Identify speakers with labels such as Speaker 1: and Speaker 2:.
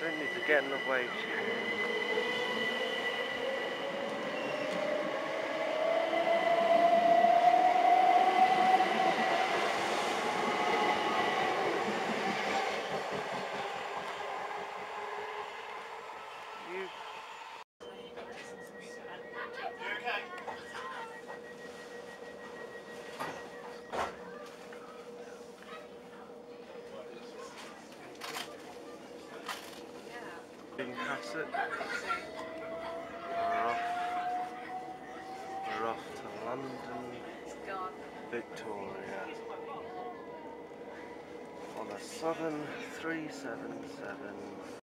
Speaker 1: Don't need to get in the way. you We're off. Ah. We're off to London, Victoria. On a Southern 377